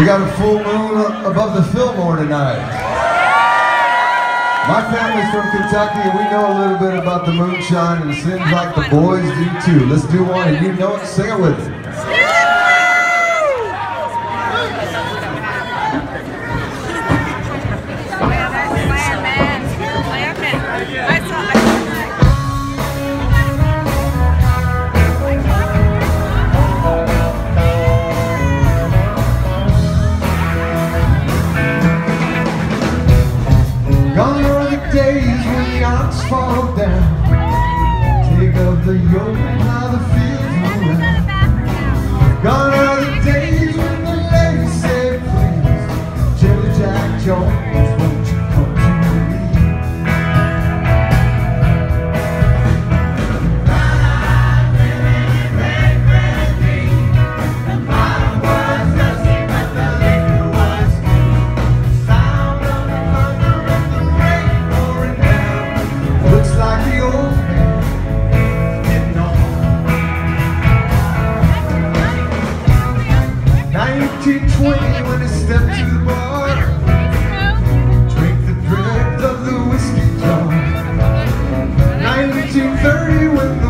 We got a full moon above the Fillmore tonight. My family's from Kentucky and we know a little bit about the moonshine and it seems like the boys do too. Let's do one and you know it, sing it with me. fall down. Take up the yoke and now the fields around Gone are the days when the ladies said please Jimmy Jack Jones step to the bar. Drink the dregs of the whiskey jar. 1930 when the